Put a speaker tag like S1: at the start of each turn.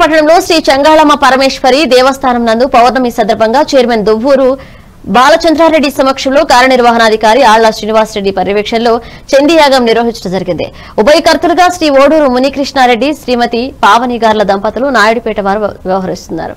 S1: పట్టణంలో శ్రీ చంగాళమ్మ పరమేశ్వరి దేవస్థానం నందు పౌర్ణమి సందర్భంగా చైర్మన్ దువ్వూరు బాలచంద్రారెడ్డి సమక్షంలో కార్యనిర్వహణాధికారి ఆళ్ళ శ్రీనివాసరెడ్డి పర్యవేక్షణలో చండీయాగం నిర్వహించడం జరిగింది. ఉభయకర్తలుగా శ్రీ ఓడూరు మునికృష్ణారెడ్డి శ్రీమతి పావనిగార్ల దంపతులు నాయుడుపేట వారు వ్యవహరిస్తున్నారు